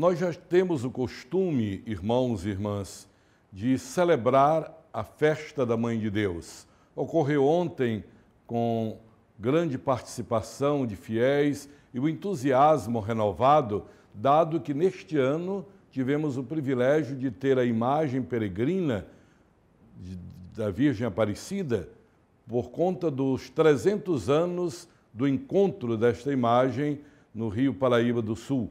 Nós já temos o costume, irmãos e irmãs, de celebrar a festa da Mãe de Deus. Ocorreu ontem com grande participação de fiéis e o entusiasmo renovado, dado que neste ano tivemos o privilégio de ter a imagem peregrina de, da Virgem Aparecida por conta dos 300 anos do encontro desta imagem no Rio Paraíba do Sul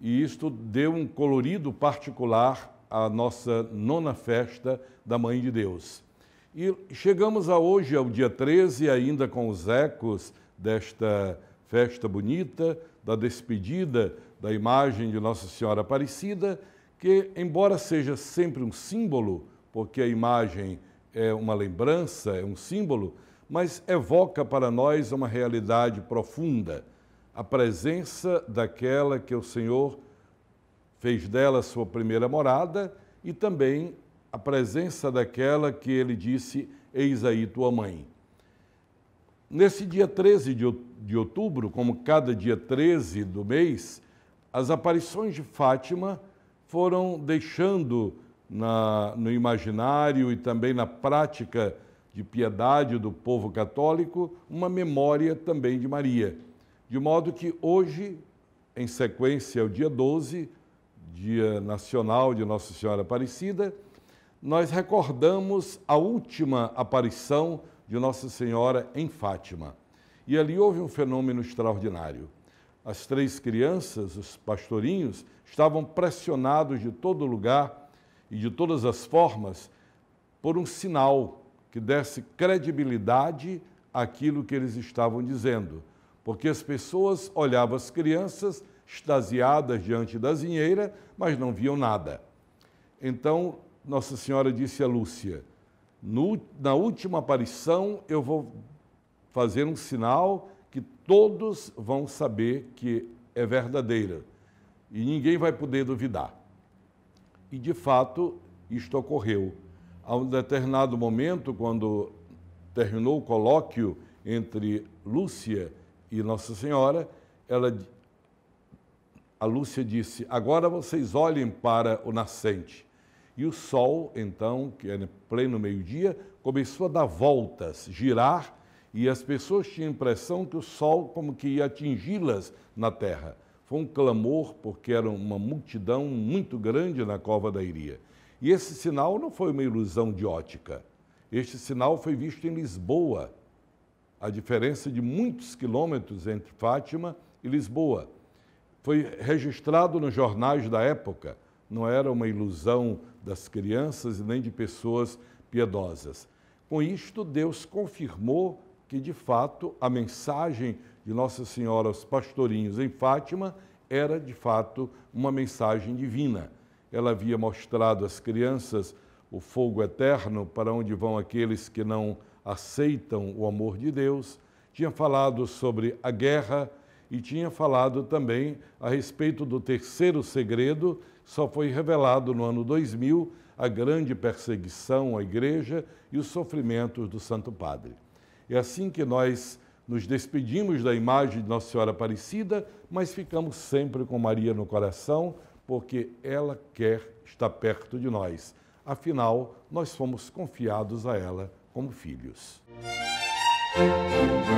e isto deu um colorido particular à nossa nona festa da Mãe de Deus. E chegamos a hoje, ao dia 13, ainda com os ecos desta festa bonita, da despedida da imagem de Nossa Senhora Aparecida, que, embora seja sempre um símbolo, porque a imagem é uma lembrança, é um símbolo, mas evoca para nós uma realidade profunda a presença daquela que o Senhor fez dela sua primeira morada e também a presença daquela que ele disse: Eis aí tua mãe. Nesse dia 13 de outubro, como cada dia 13 do mês, as aparições de Fátima foram deixando na, no imaginário e também na prática de piedade do povo católico uma memória também de Maria. De modo que hoje, em sequência ao dia 12, Dia Nacional de Nossa Senhora Aparecida, nós recordamos a última aparição de Nossa Senhora em Fátima. E ali houve um fenômeno extraordinário. As três crianças, os pastorinhos, estavam pressionados de todo lugar e de todas as formas por um sinal que desse credibilidade àquilo que eles estavam dizendo porque as pessoas olhavam as crianças extasiadas diante da zinheira, mas não viam nada. Então, Nossa Senhora disse a Lúcia: na última aparição eu vou fazer um sinal que todos vão saber que é verdadeira e ninguém vai poder duvidar. E de fato, isto ocorreu. A um determinado momento, quando terminou o colóquio entre Lúcia e Nossa Senhora, ela, a Lúcia disse: Agora vocês olhem para o nascente. E o sol, então, que era pleno meio-dia, começou a dar voltas, girar, e as pessoas tinham a impressão que o sol como que ia atingi-las na terra. Foi um clamor, porque era uma multidão muito grande na cova da Iria. E esse sinal não foi uma ilusão de ótica. Este sinal foi visto em Lisboa, a diferença de muitos quilômetros entre Fátima e Lisboa. Foi registrado nos jornais da época, não era uma ilusão das crianças e nem de pessoas piedosas. Com isto, Deus confirmou que, de fato, a mensagem de Nossa Senhora aos pastorinhos em Fátima era, de fato, uma mensagem divina. Ela havia mostrado às crianças o fogo eterno para onde vão aqueles que não aceitam o amor de Deus, tinha falado sobre a guerra e tinha falado também a respeito do terceiro segredo, só foi revelado no ano 2000 a grande perseguição à igreja e os sofrimentos do Santo Padre. É assim que nós nos despedimos da imagem de Nossa Senhora Aparecida, mas ficamos sempre com Maria no coração, porque ela quer estar perto de nós. Afinal, nós fomos confiados a ela como filhos. Música